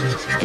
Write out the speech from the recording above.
Oh.